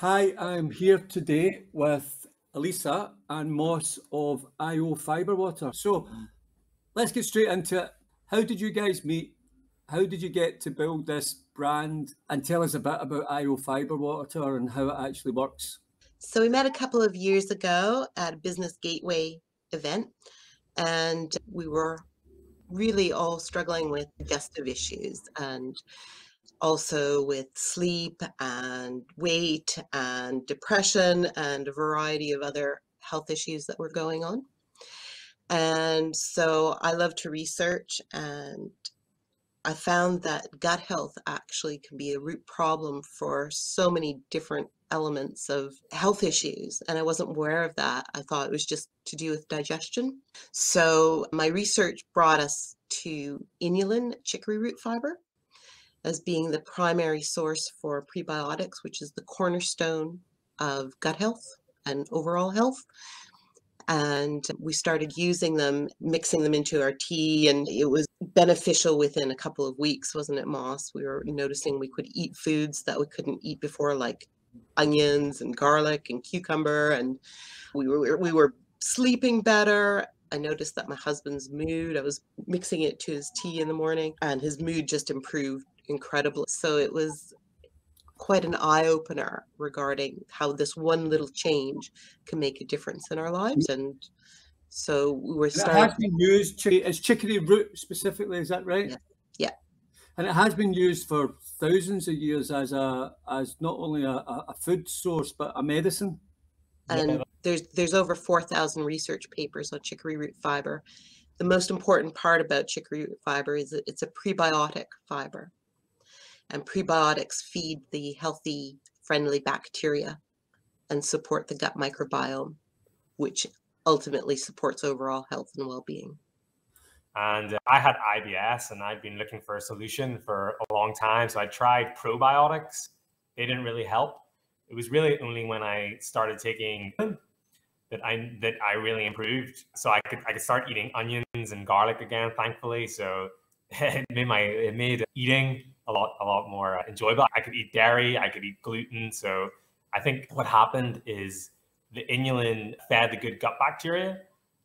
Hi, I'm here today with Elisa and Moss of IO Fibre Water. So let's get straight into it. How did you guys meet? How did you get to build this brand? And tell us a bit about IO Fibre Water and how it actually works. So we met a couple of years ago at a Business Gateway event, and we were really all struggling with digestive issues and also with sleep and weight and depression and a variety of other health issues that were going on. And so I love to research and I found that gut health actually can be a root problem for so many different elements of health issues. And I wasn't aware of that. I thought it was just to do with digestion. So my research brought us to inulin chicory root fiber as being the primary source for prebiotics, which is the cornerstone of gut health and overall health. And we started using them, mixing them into our tea, and it was beneficial within a couple of weeks, wasn't it, Moss? We were noticing we could eat foods that we couldn't eat before, like onions and garlic and cucumber, and we were we were sleeping better. I noticed that my husband's mood, I was mixing it to his tea in the morning, and his mood just improved incredible. So it was quite an eye opener regarding how this one little change can make a difference in our lives. And so we were starting. It has been used, it's chicory root specifically, is that right? Yeah. yeah. And it has been used for thousands of years as a as not only a, a food source but a medicine. And yeah. there's there's over four thousand research papers on chicory root fiber. The most important part about chicory root fiber is that it's a prebiotic fiber and prebiotics feed the healthy, friendly bacteria and support the gut microbiome, which ultimately supports overall health and well being. And uh, I had IBS and I'd been looking for a solution for a long time. So I tried probiotics, they didn't really help. It was really only when I started taking that I that I really improved. So I could I could start eating onions and garlic again, thankfully. So it made my it made eating a lot a lot more uh, enjoyable. I could eat dairy, I could eat gluten. So I think what happened is the inulin fed the good gut bacteria,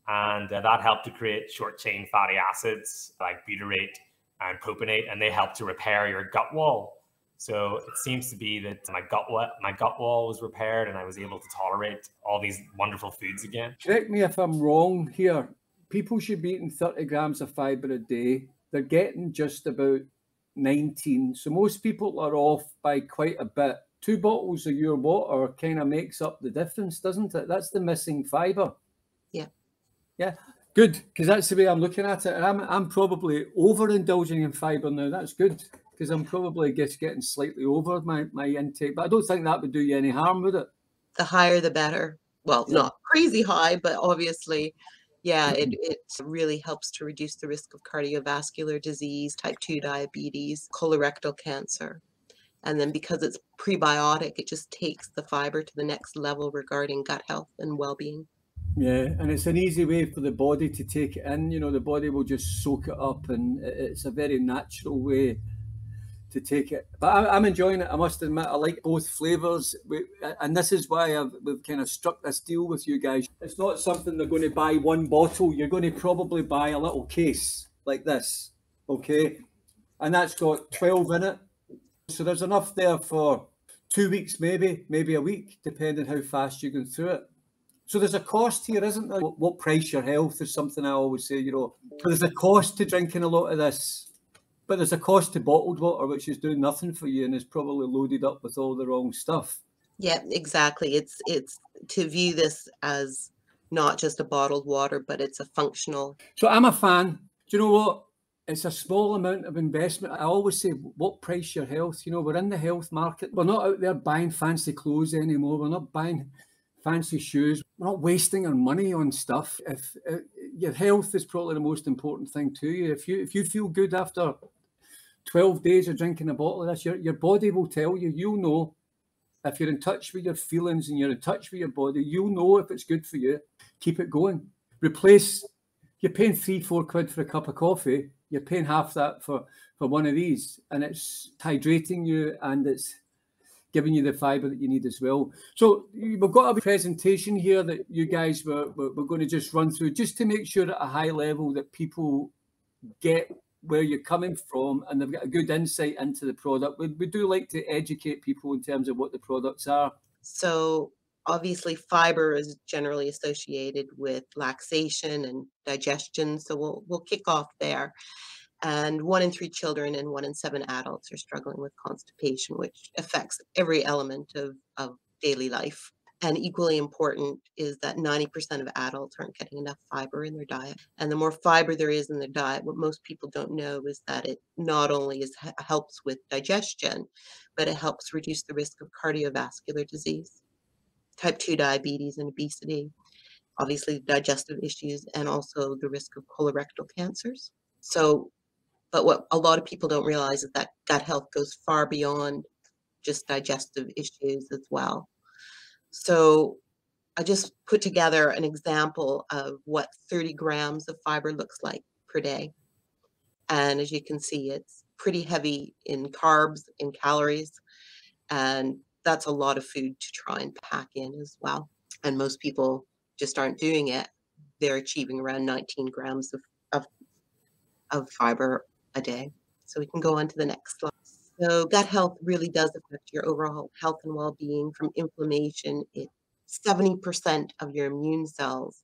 and uh, that helped to create short chain fatty acids like butyrate and propionate, and they help to repair your gut wall. So it seems to be that my gut my gut wall was repaired, and I was able to tolerate all these wonderful foods again. Correct me if I'm wrong here. People should be eating 30 grams of fiber a day. They're getting just about 19. So most people are off by quite a bit. Two bottles of your water kind of makes up the difference, doesn't it? That's the missing fiber. Yeah. Yeah. Good, because that's the way I'm looking at it. And I'm, I'm probably overindulging in fiber now. That's good, because I'm probably just getting slightly over my, my intake. But I don't think that would do you any harm, would it? The higher, the better. Well, yeah. not crazy high, but obviously yeah, it, mm-hmm. it really helps to reduce the risk of cardiovascular disease, type 2 diabetes, colorectal cancer. And then because it's prebiotic, it just takes the fiber to the next level regarding gut health and well being. Yeah, and it's an easy way for the body to take it in. You know, the body will just soak it up, and it's a very natural way to take it. But I, am enjoying it. I must admit, I like both flavors, we, and this is why I've, we've kind of struck this deal with you guys. It's not something they're going to buy one bottle. You're going to probably buy a little case like this, okay? And that's got 12 in it. So there's enough there for two weeks, maybe, maybe a week, depending how fast you go through it. So there's a cost here, isn't there? What price your health is something I always say, you know. There's a cost to drinking a lot of this but there's a cost to bottled water, which is doing nothing for you and is probably loaded up with all the wrong stuff. Yeah, exactly. It's it's to view this as not just a bottled water, but it's a functional. So I'm a fan. Do you know what? It's a small amount of investment. I always say, what price your health? You know, we're in the health market. We're not out there buying fancy clothes anymore. We're not buying fancy shoes. We're not wasting our money on stuff. If uh, your health is probably the most important thing to you, if you if you feel good after 12 days of drinking a bottle of this, your, your body will tell you, you'll know if you're in touch with your feelings and you're in touch with your body, you'll know if it's good for you. Keep it going. Replace, you're paying three, four quid for a cup of coffee. You're paying half that for, for one of these. And it's hydrating you and it's giving you the fiber that you need as well. So we've got a presentation here that you guys were, were, were going to just run through just to make sure at a high level that people get where you're coming from and they've got a good insight into the product. We, we do like to educate people in terms of what the products are. So obviously fiber is generally associated with laxation and digestion. So we'll we'll kick off there. And one in three children and one in seven adults are struggling with constipation, which affects every element of, of daily life. And equally important is that 90% of adults aren't getting enough fiber in their diet. And the more fiber there is in their diet, what most people don't know is that it not only is, helps with digestion, but it helps reduce the risk of cardiovascular disease, type 2 diabetes, and obesity, obviously digestive issues, and also the risk of colorectal cancers. So, but what a lot of people don't realize is that gut health goes far beyond just digestive issues as well. So I just put together an example of what 30 grams of fiber looks like per day. And as you can see, it's pretty heavy in carbs, in calories, and that's a lot of food to try and pack in as well. And most people just aren't doing it. They're achieving around 19 grams of, of, of fiber a day. So we can go on to the next slide. So gut health really does affect your overall health and well-being from inflammation. It 70% of your immune cells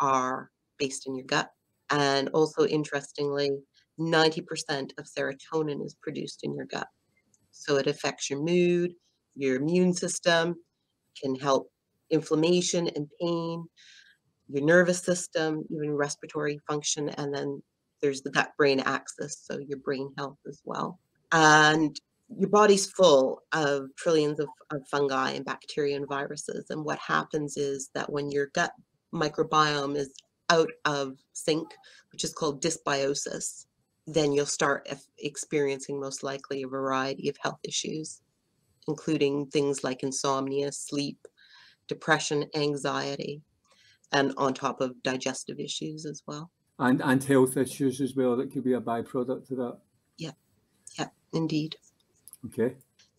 are based in your gut. And also interestingly, 90% of serotonin is produced in your gut. So it affects your mood, your immune system, can help inflammation and pain, your nervous system, even respiratory function, and then there's the gut brain axis, so your brain health as well and your body's full of trillions of, of, fungi and bacteria and viruses. And what happens is that when your gut microbiome is out of sync, which is called dysbiosis, then you'll start experiencing most likely a variety of health issues, including things like insomnia, sleep, depression, anxiety, and on top of digestive issues as well. And, and health issues as well that could be a byproduct of that. Indeed. Okay.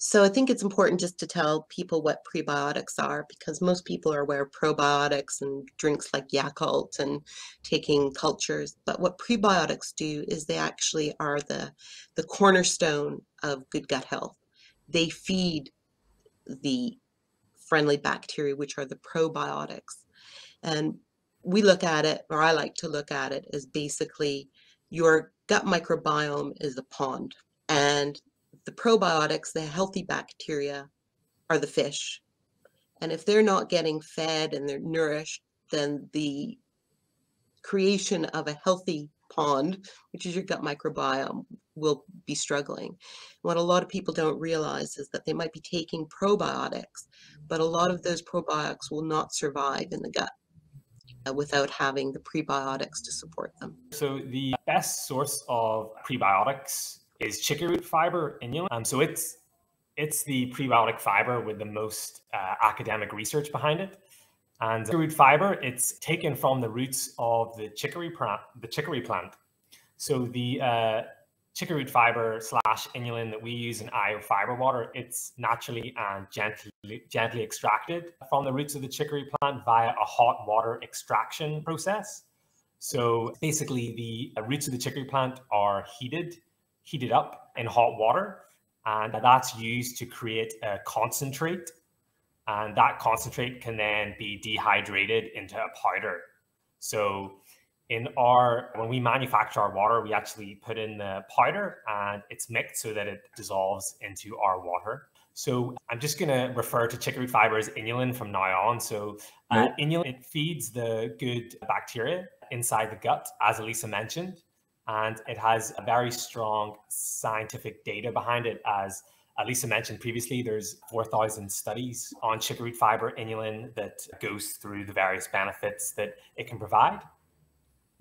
So I think it's important just to tell people what prebiotics are because most people are aware of probiotics and drinks like Yakult and taking cultures. But what prebiotics do is they actually are the the cornerstone of good gut health. They feed the friendly bacteria, which are the probiotics. And we look at it, or I like to look at it as basically your gut microbiome is a pond and the probiotics, the healthy bacteria, are the fish. And if they're not getting fed and they're nourished, then the creation of a healthy pond, which is your gut microbiome, will be struggling. What a lot of people don't realize is that they might be taking probiotics, but a lot of those probiotics will not survive in the gut uh, without having the prebiotics to support them. So, the best source of prebiotics is chicory root fiber inulin. Um, so it's it's the prebiotic fiber with the most uh, academic research behind it. And chicory root fiber, it's taken from the roots of the chicory plant. The chicory plant. So the uh, chicory root fiber slash inulin that we use in IO fiber water, it's naturally and gently gently extracted from the roots of the chicory plant via a hot water extraction process. So basically, the roots of the chicory plant are heated heated up in hot water, and that's used to create a concentrate. And that concentrate can then be dehydrated into a powder. So in our when we manufacture our water, we actually put in the powder and it's mixed so that it dissolves into our water. So I'm just going to refer to chicory fiber as inulin from now on. So uh, inulin it feeds the good bacteria inside the gut, as Elisa mentioned and it has a very strong scientific data behind it. As Lisa mentioned previously, there's 4,000 studies on chicory fiber inulin that goes through the various benefits that it can provide.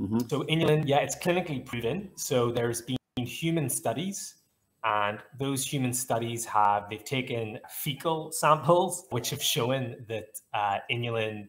Mm-hmm. So inulin, yeah, it's clinically proven. So there's been human studies and those human studies have they've taken fecal samples which have shown that uh, inulin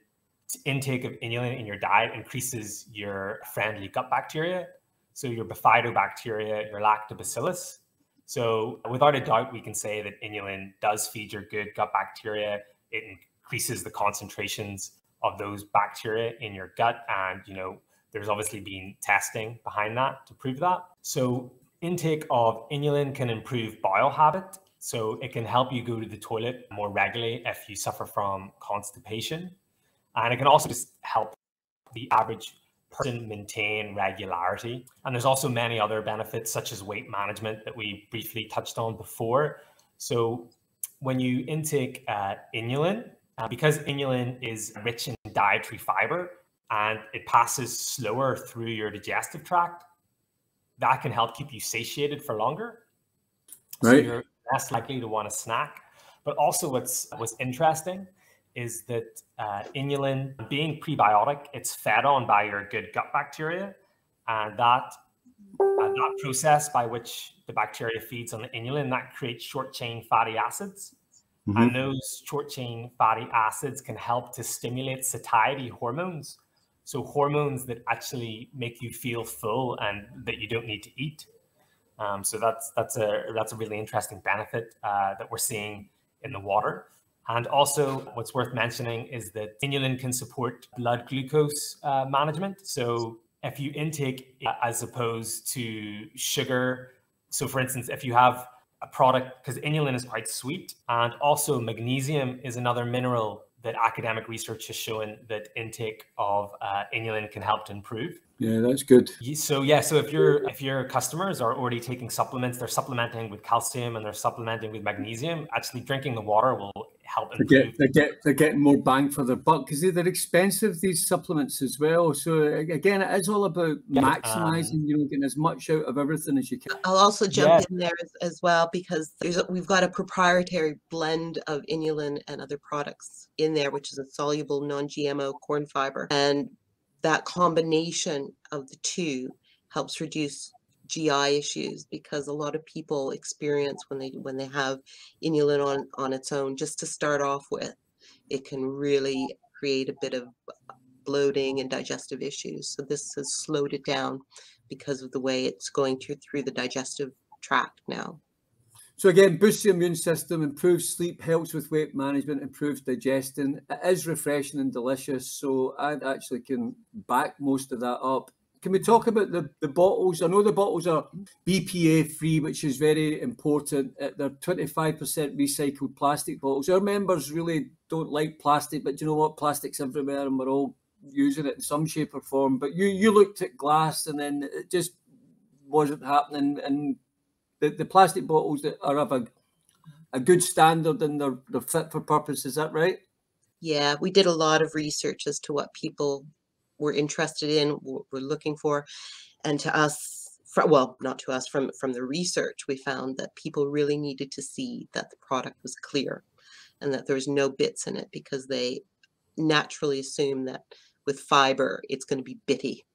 intake of inulin in your diet increases your friendly gut bacteria so your bifidobacteria, your lactobacillus. So, without a doubt, we can say that inulin does feed your good gut bacteria. It increases the concentrations of those bacteria in your gut. And, you know, there's obviously been testing behind that to prove that. So, intake of inulin can improve bowel habit. So, it can help you go to the toilet more regularly if you suffer from constipation. And it can also just help the average person maintain regularity. And there's also many other benefits, such as weight management, that we briefly touched on before. So, when you intake uh, inulin, uh, because inulin is rich in dietary fiber and it passes slower through your digestive tract, that can help keep you satiated for longer. Right. So you're less likely to want a snack. But also, what's what's interesting is that uh, inulin, being prebiotic, it's fed on by your good gut bacteria, and that uh, that process by which the bacteria feeds on the inulin that creates short chain fatty acids, mm-hmm. and those short chain fatty acids can help to stimulate satiety hormones, so hormones that actually make you feel full and that you don't need to eat. Um, so that's that's a that's a really interesting benefit uh, that we're seeing in the water. And also, what's worth mentioning is that inulin can support blood glucose uh, management. So, if you intake as opposed to sugar, so for instance, if you have a product, because inulin is quite sweet, and also magnesium is another mineral that academic research has shown that intake of uh, inulin can help to improve. Yeah, that's good. So yeah, so if your if your customers are already taking supplements, they're supplementing with calcium and they're supplementing with magnesium. Actually, drinking the water will help improve. They get, they get they're getting more bang for their buck because they're expensive these supplements as well. So again, it is all about yeah, maximizing, um, you know, getting as much out of everything as you can. I'll also jump yeah. in there as, as, well because there's a, we've got a proprietary blend of inulin and other products in there, which is a soluble non-GMO corn fiber, and that combination of the two helps reduce GI issues because a lot of people experience when they when they have inulin on on its own just to start off with. It can really create a bit of bloating and digestive issues so this has slowed it down because of the way it's going through through the digestive tract now. So again boosts the immune system improves sleep helps with weight management improves digestion. It is refreshing and delicious so i actually can back most of that up can we talk about the, the bottles? I know the bottles are BPA free, which is very important. Uh, they're 25% recycled plastic bottles. Our members really don't like plastic, but do you know what? Plastic's everywhere and we're all using it in some shape or form. But you, you looked at glass and then it just wasn't happening. And the, the plastic bottles that are of a, a good standard and they're, they're fit for purpose. Is that right? Yeah, we did a lot of research as to what people we're interested in, what we're looking for. And to us, well, not to us, from, from the research, we found that people really needed to see that the product was clear and that there was no bits in it because they naturally assume that with fiber, it's going to be bitty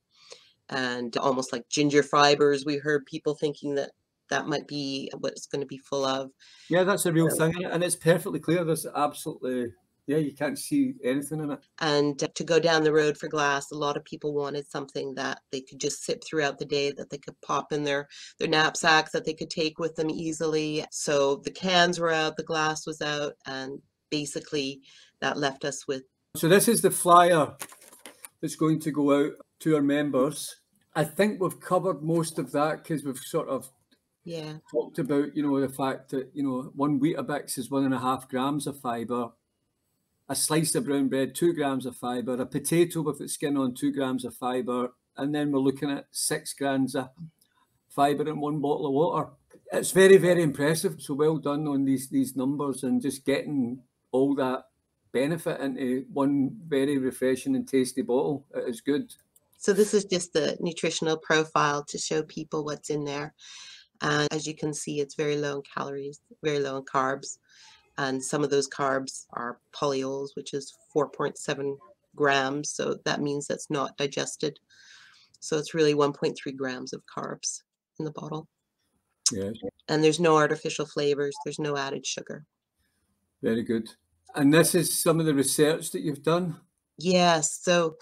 and almost like ginger fibers. We heard people thinking that that might be what it's going to be full of. Yeah, that's a real thing, and it's perfectly clear. There's absolutely yeah, you can't see anything in it. And uh, to go down the road for glass, a lot of people wanted something that they could just sip throughout the day, that they could pop in their their knapsack, that they could take with them easily. So the cans were out, the glass was out, and basically that left us with. So this is the flyer that's going to go out to our members. I think we've covered most of that because we've sort of yeah talked about you know the fact that you know one wheat Weetabix is one and a half grams of fiber a slice of brown bread, two grams of fibre, a potato with its skin on, two grams of fibre, and then we're looking at six grams of fibre in one bottle of water. It's very, very impressive. So well done on these these numbers and just getting all that benefit into one very refreshing and tasty bottle. It is good. So this is just the nutritional profile to show people what's in there. And as you can see, it's very low in calories, very low in carbs and some of those carbs are polyols, which is 4.7 grams. So that means that's not digested. So it's really 1.3 grams of carbs in the bottle. Yeah. And there's no artificial flavors. There's no added sugar. Very good. And this is some of the research that you've done. Yes. So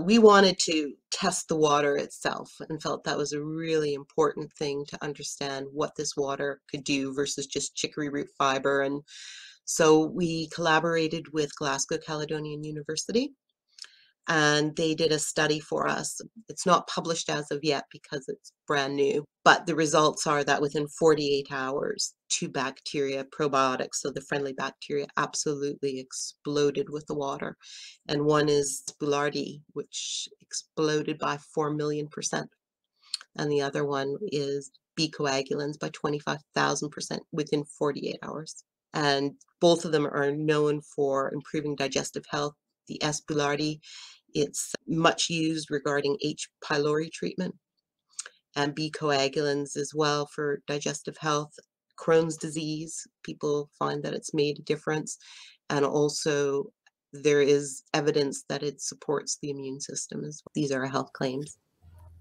We wanted to test the water itself and felt that was a really important thing to understand what this water could do versus just chicory root fiber. And so we collaborated with Glasgow Caledonian University and they did a study for us. It's not published as of yet because it's brand new, but the results are that within 48 hours, two bacteria, probiotics, so the friendly bacteria, absolutely exploded with the water. And one is Boulardii, which exploded by 4 million percent. And the other one is B coagulans by 25,000% within 48 hours. And both of them are known for improving digestive health. The S. boulardii it's much used regarding H. pylori treatment and B coagulans as well for digestive health. Crohn's disease, people find that it's made a difference. And also, there is evidence that it supports the immune system as well. These are health claims.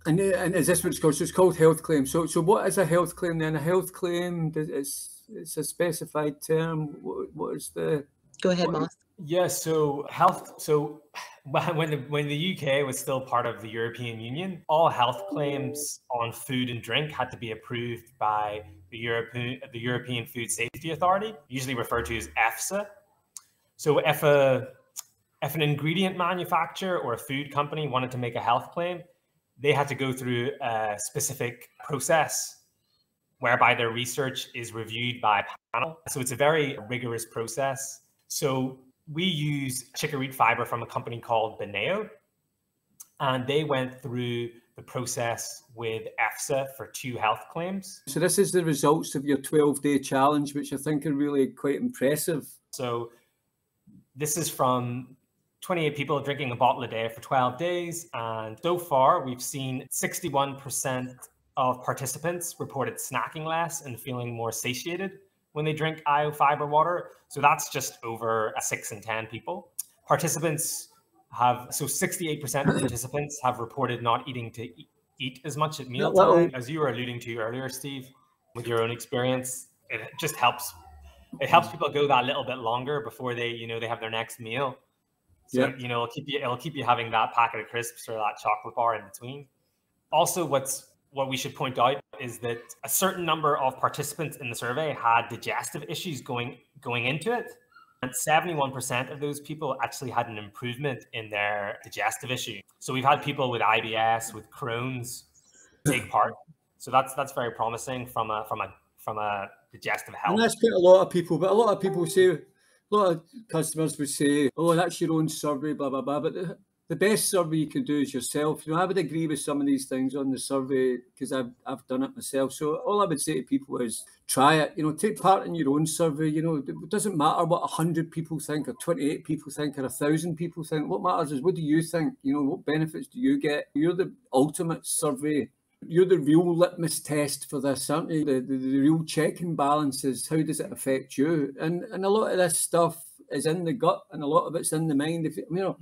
And, uh, and is this what it's called? So it's called health claim. So so what is a health claim then? A health claim is it's a specified term. what, what is the? Go ahead, Moss. Yeah. So health. So when the when the UK was still part of the European Union, all health claims on food and drink had to be approved by the European the European Food Safety Authority, usually referred to as EFSA. So if a if an ingredient manufacturer or a food company wanted to make a health claim, they had to go through a specific process whereby their research is reviewed by a panel. So it's a very rigorous process. So we use chicory fiber from a company called Beneo, and they went through the process with EFSA for two health claims. So this is the results of your 12-day challenge, which I think are really quite impressive. So this is from 28 people drinking a bottle a day for 12 days, and so far we've seen 61% of participants reported snacking less and feeling more satiated when they drink IO fiber water. So that's just over a six in 10 people. Participants have, so 68% of participants have reported not eating to eat as much at mealtime. As you were alluding to earlier, Steve, with your own experience, it just helps. It helps people go that little bit longer before they, you know, they have their next meal. So, yeah. you know, it'll keep you, it'll keep you having that packet of crisps or that chocolate bar in between. Also, what's what we should point out is that a certain number of participants in the survey had digestive issues going going into it and 71% of those people actually had an improvement in their digestive issue. So we've had people with ibs with crohn's take part. So that's that's very promising from a from a from a digestive health. And that's quite a lot of people but a lot of people say a lot of customers would say oh that's your own survey blah blah blah but the best survey you can do is yourself. You know, I would agree with some of these things on the survey because I've I've done it myself. So all I would say to people is try it. You know, take part in your own survey. You know, it doesn't matter what hundred people think or twenty eight people think or a thousand people think. What matters is what do you think? You know, what benefits do you get? You're the ultimate survey. You're the real litmus test for this, aren't you? The, the, the real check and balances. How does it affect you? And and a lot of this stuff is in the gut, and a lot of it's in the mind. If you know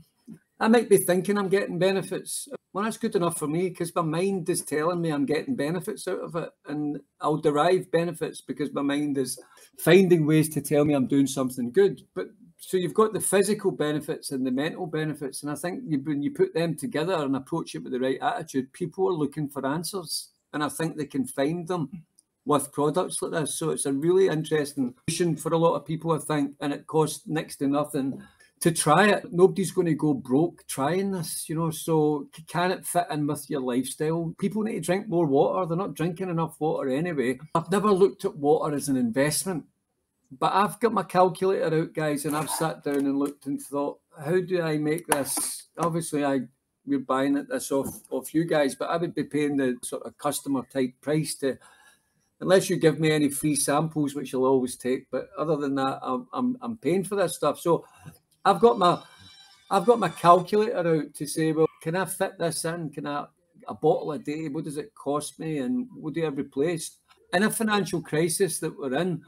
I might be thinking I'm getting benefits. Well, that's good enough for me because my mind is telling me I'm getting benefits out of it. And I'll derive benefits because my mind is finding ways to tell me I'm doing something good. But so you've got the physical benefits and the mental benefits. And I think you, when you put them together and approach it with the right attitude, people are looking for answers. And I think they can find them with products like this. So it's a really interesting solution for a lot of people, I think. And it costs next to nothing to try it. Nobody's going to go broke trying this, you know. So can it fit in with your lifestyle? People need to drink more water. They're not drinking enough water anyway. I've never looked at water as an investment, but I've got my calculator out, guys, and I've sat down and looked and thought, how do I make this? Obviously, I we're buying it this off off you guys, but I would be paying the sort of customer type price to unless you give me any free samples, which you'll always take. But other than that, I'm, I'm, I'm paying for this stuff. So I've got my I've got my calculator out to say, well, can I fit this in? Can I a bottle a day? What does it cost me? And what do I replace? In a financial crisis that we're in,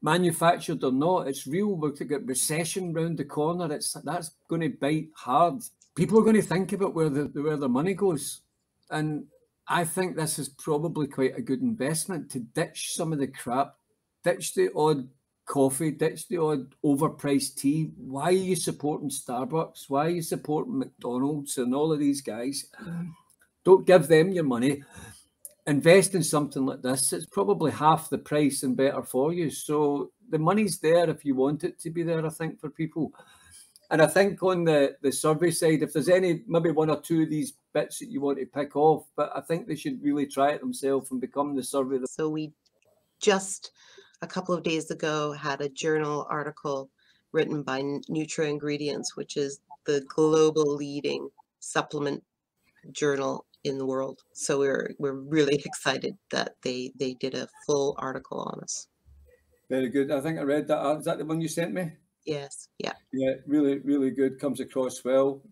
manufactured or not, it's real. We're to get recession round the corner. It's that's going to bite hard. People are going to think about where the where their money goes, and I think this is probably quite a good investment to ditch some of the crap, ditch the odd coffee, ditch the odd overpriced tea. Why are you supporting Starbucks? Why are you supporting McDonald's and all of these guys? Mm. Don't give them your money. Invest in something like this. It's probably half the price and better for you. So the money's there if you want it to be there, I think, for people. And I think on the, the survey side, if there's any, maybe one or two of these bits that you want to pick off, but I think they should really try it themselves and become the survey. So we just a couple of days ago had a journal article written by Nutra Ingredients, which is the global leading supplement journal in the world. So we're we're really excited that they they did a full article on us. Very good. I think I read that. Is that the one you sent me? Yes. Yeah. Yeah, really, really good. Comes across well.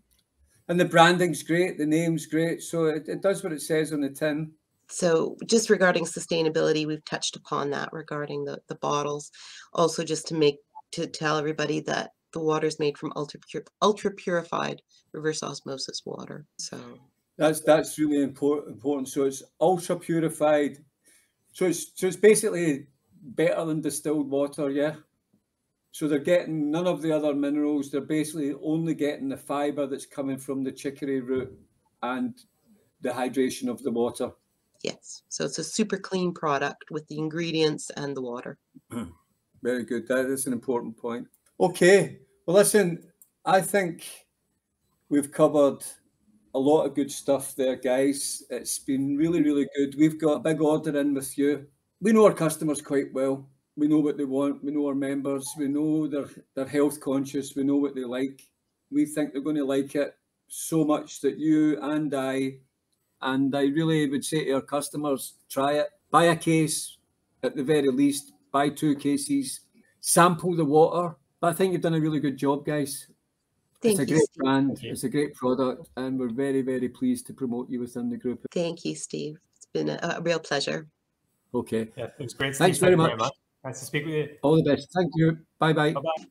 And the branding's great, the name's great. So it, it does what it says on the tin. So just regarding sustainability, we've touched upon that regarding the, the bottles. Also just to make to tell everybody that the water is made from ultra pure, ultra purified reverse osmosis water. So that's that's really important important. So it's ultra purified. So it's so it's basically better than distilled water, yeah. So they're getting none of the other minerals. They're basically only getting the fiber that's coming from the chicory root and the hydration of the water. Yes. So it's a super clean product with the ingredients and the water. Mm, very good. That is an important point. Okay. Well, listen, I think we've covered a lot of good stuff there, guys. It's been really, really good. We've got a big order in with you. We know our customers quite well. We know what they want. We know our members. We know they're they're health conscious. We know what they like. We think they're going to like it so much that you and I and I really would say to our customers, try it. Buy a case at the very least. Buy two cases. Sample the water. But I think you've done a really good job, guys. Thank it's a you, great Steve. brand. It's a great product, and we're very, very pleased to promote you within the group. Thank you, Steve. It's been a, a real pleasure. Okay. Yeah, it was great. Thanks Steve. very Thank you much. Nice to speak with you. All the best. Thank you. Bye bye. Bye bye.